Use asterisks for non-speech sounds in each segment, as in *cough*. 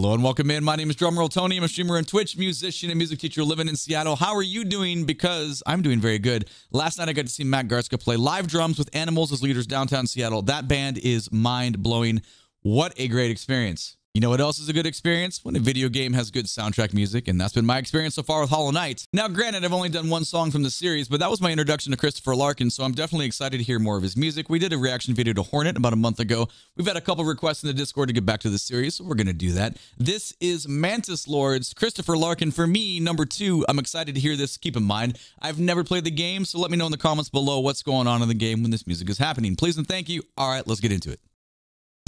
Hello and welcome in. My name is Drumroll Tony. I'm a streamer on Twitch, musician, and music teacher living in Seattle. How are you doing? Because I'm doing very good. Last night I got to see Matt Garstka play live drums with Animals as leaders downtown Seattle. That band is mind blowing. What a great experience. You know what else is a good experience? When a video game has good soundtrack music, and that's been my experience so far with Hollow Knight. Now, granted, I've only done one song from the series, but that was my introduction to Christopher Larkin, so I'm definitely excited to hear more of his music. We did a reaction video to Hornet about a month ago. We've had a couple requests in the Discord to get back to the series, so we're going to do that. This is Mantis Lords, Christopher Larkin for me, number two. I'm excited to hear this. Keep in mind, I've never played the game, so let me know in the comments below what's going on in the game when this music is happening. Please and thank you. All right, let's get into it.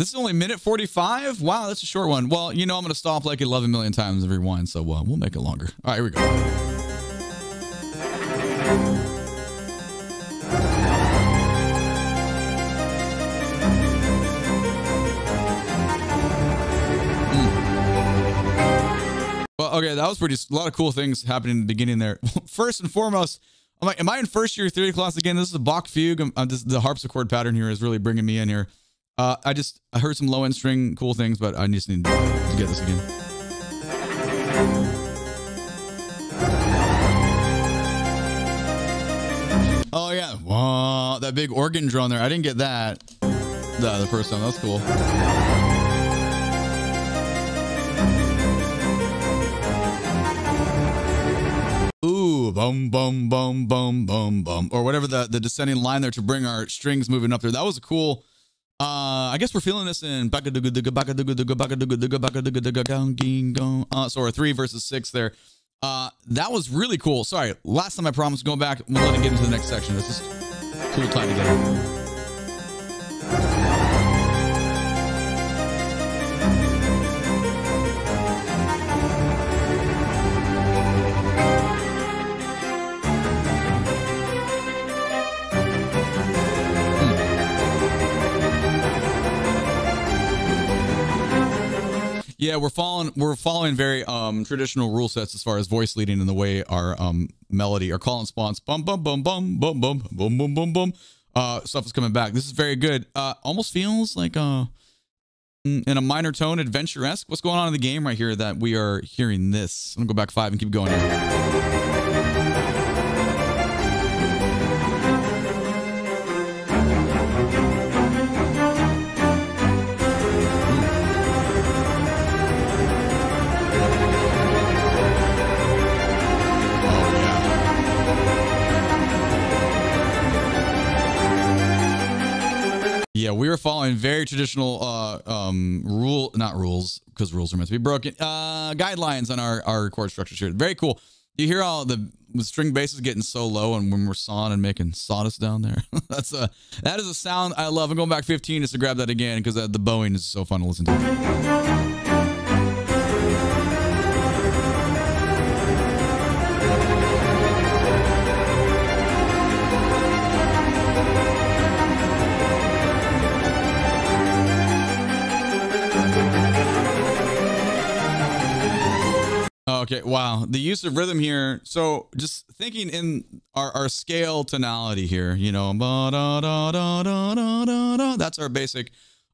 This is only minute 45? Wow, that's a short one. Well, you know I'm going to stop like 11 million times and rewind, so uh, we'll make it longer. All right, here we go. Hmm. Okay, that was pretty, a lot of cool things happening in the beginning there. *laughs* First and foremost, I'm like, am I in first year theory class again? This is a Bach fugue. I'm, I'm just, the harpsichord pattern here is really bringing me in here. Uh, I just I heard some low end string cool things, but I just need to get this again. Oh yeah, wow, that big organ drone there. I didn't get that the, the first time. That's cool. Ooh, bum bum bum bum bum bum, or whatever the the descending line there to bring our strings moving up there. That was a cool uh, I guess we're feeling this in uh, so a three versus six there. Uh, that was really cool. Sorry, last time I promised going back. Let it get into the next section. This is cool time to get it. Yeah, we're following we're following very um, traditional rule sets as far as voice leading and the way our um, melody, our call and response, bum bum bum bum bum bum bum bum bum bum, uh, stuff is coming back. This is very good. Uh, almost feels like uh, in a minor tone, adventure. What's going on in the game right here that we are hearing this? I'm gonna go back five and keep going. Following very traditional uh, um, rule, not rules, because rules are meant to be broken. Uh, guidelines on our our chord structures here. Very cool. You hear all the, string basses getting so low, and when we're sawing and making sawdust down there, *laughs* that's a that is a sound I love. I'm going back 15 just to grab that again because the bowing is so fun to listen to. Okay, wow. The use of rhythm here. So just thinking in our, our scale tonality here, you know, that's our basic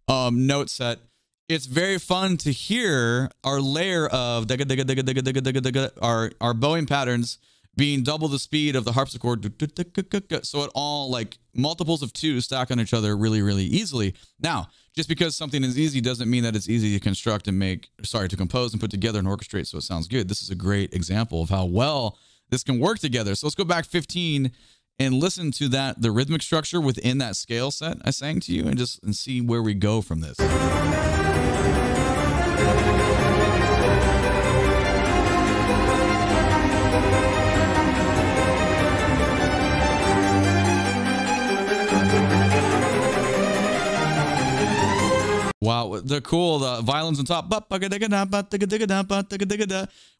um, note set. It's very fun to hear our layer of our, our bowing patterns being double the speed of the harpsichord. So it all like multiples of two stack on each other really, really easily. Now, just because something is easy doesn't mean that it's easy to construct and make, sorry, to compose and put together and orchestrate so it sounds good. This is a great example of how well this can work together. So let's go back 15 and listen to that, the rhythmic structure within that scale set I sang to you and just and see where we go from this. They're cool. The violins on top,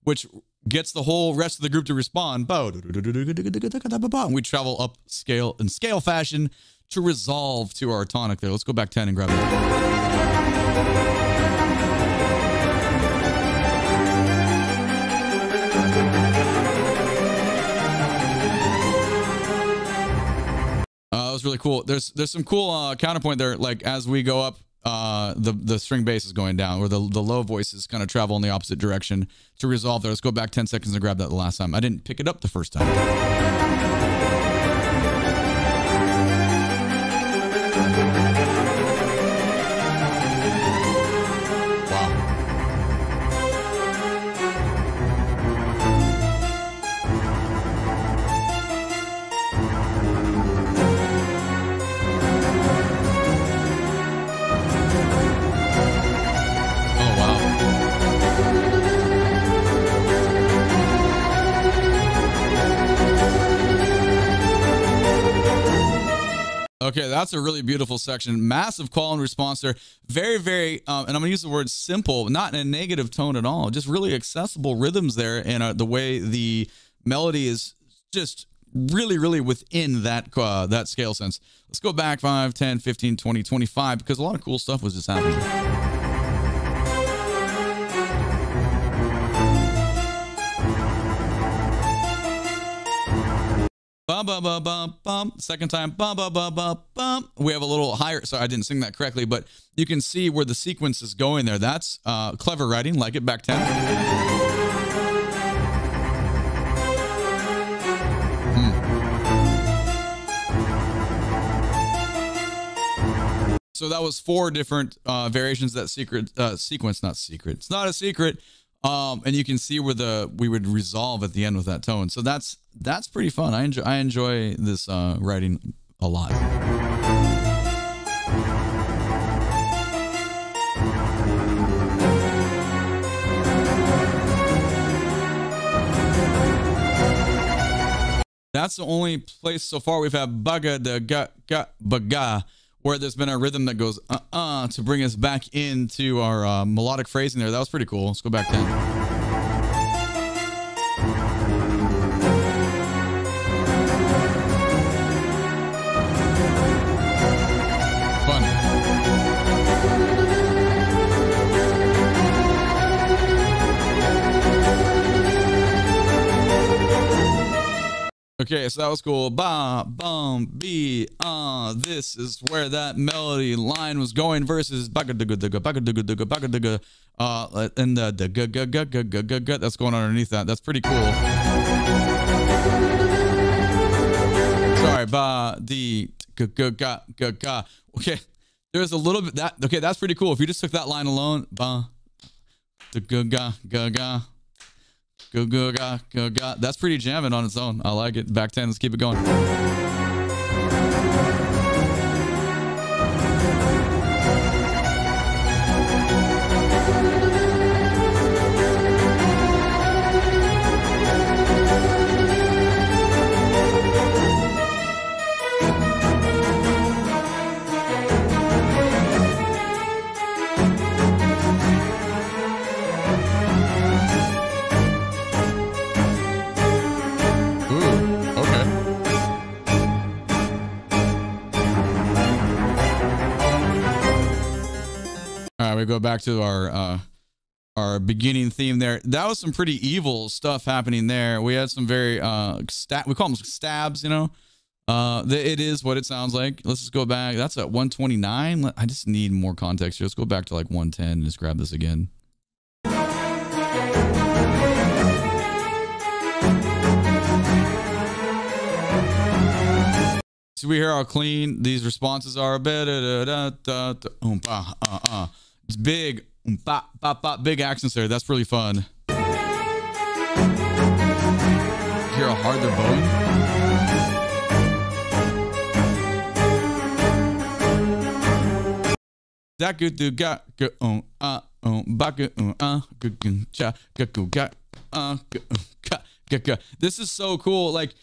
which gets the whole rest of the group to respond. And we travel up scale in scale fashion to resolve to our tonic there. Let's go back 10 and grab it. Uh, that was really cool. There's there's some cool uh, counterpoint there. Like as we go up uh, the the string bass is going down, or the the low voices kind of travel in the opposite direction to resolve there. Let's go back 10 seconds and grab that the last time. I didn't pick it up the first time. That's a really beautiful section. Massive call and response there. Very, very, um, and I'm going to use the word simple, not in a negative tone at all. Just really accessible rhythms there, and uh, the way the melody is just really, really within that uh, that scale sense. Let's go back 5, 10, 15, 20, 25, because a lot of cool stuff was just happening. Bum, bum, bum, bum, bum. Second time, bum, bum, bum, bum, bum. We have a little higher. Sorry, I didn't sing that correctly, but you can see where the sequence is going there. That's uh, clever writing, like it back 10. So that was four different uh, variations that secret uh, sequence, not secret. It's not a secret. Um, and you can see where the we would resolve at the end with that tone. So that's that's pretty fun. I enjoy I enjoy this uh, writing a lot. That's the only place so far we've had baga the ga ga baga where there's been a rhythm that goes uh uh to bring us back into our uh, melodic phrasing there. That was pretty cool. Let's go back 10. Okay, so that was cool. Ba, bum, be, uh, this is where that melody line was going versus bagadugaduga, bagadugaduga, bagaduga, uh, and the, the, ga, ga, ga, ga, ga, ga, ga, that's going underneath that. That's pretty cool. Sorry, ba, the, ga, ga, ga, ga. Okay, there's a little bit that, okay, that's pretty cool. If you just took that line alone, ba, the, ga, ga, ga, ga. Go, go, ga, go, ga. That's pretty jamming on its own. I like it. Back 10. Let's keep it going. We go back to our uh our beginning theme there. That was some pretty evil stuff happening there. We had some very uh stab we call them stabs, you know. Uh it is what it sounds like. Let's just go back. That's at 129. I just need more context here. Let's go back to like 110 and just grab this again. So we hear how clean these responses are. It's big, oom-pa, pa, pa, big accents there. That's really fun. Hear how hard they're bowing? That good do got go on uh on back on uh, go go cha go go got go ka ga ga. This is so cool. Like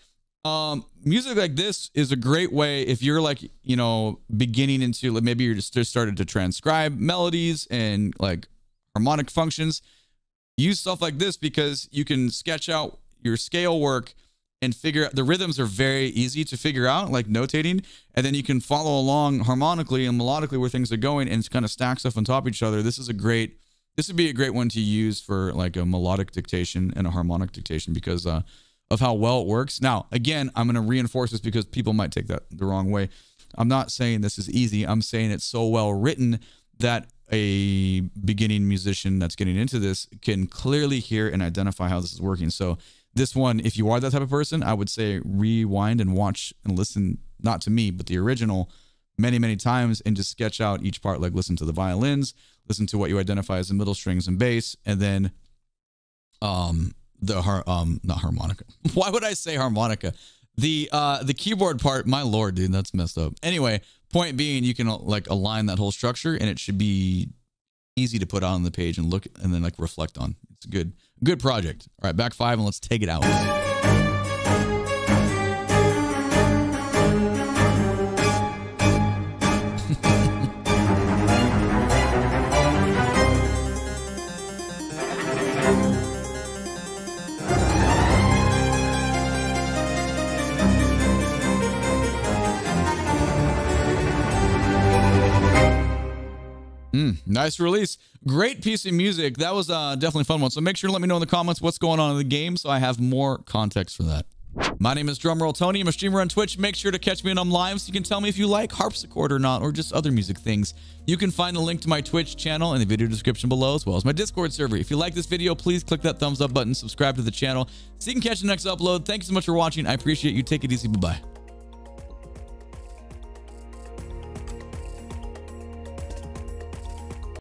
um music like this is a great way if you're like you know beginning into like maybe you're just, just started to transcribe melodies and like harmonic functions use stuff like this because you can sketch out your scale work and figure out the rhythms are very easy to figure out like notating and then you can follow along harmonically and melodically where things are going and kind of stack stuff on top of each other. This is a great this would be a great one to use for like a melodic dictation and a harmonic dictation because uh of how well it works. Now, again, I'm going to reinforce this because people might take that the wrong way. I'm not saying this is easy. I'm saying it's so well written that a beginning musician that's getting into this can clearly hear and identify how this is working. So this one, if you are that type of person, I would say rewind and watch and listen, not to me, but the original many, many times and just sketch out each part. Like listen to the violins, listen to what you identify as the middle strings and bass, and then um the har um not harmonica. *laughs* Why would I say harmonica? The uh the keyboard part, my lord, dude, that's messed up. Anyway, point being you can like align that whole structure and it should be easy to put on the page and look and then like reflect on. It's a good good project. All right, back five and let's take it out. Nice release. Great piece of music. That was uh, definitely fun one. So make sure to let me know in the comments what's going on in the game so I have more context for that. My name is Drumroll Tony. I'm a streamer on Twitch. Make sure to catch me when I'm live so you can tell me if you like harpsichord or not, or just other music things. You can find the link to my Twitch channel in the video description below, as well as my Discord server. If you like this video, please click that thumbs up button, subscribe to the channel so you can catch the next upload. Thank you so much for watching. I appreciate you. Take it easy. Bye-bye.